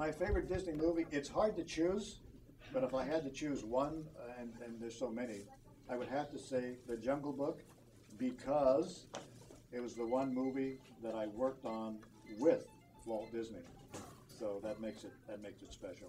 My favorite Disney movie, it's hard to choose, but if I had to choose one, uh, and, and there's so many, I would have to say The Jungle Book because it was the one movie that I worked on with Walt Disney. So that makes it, that makes it special.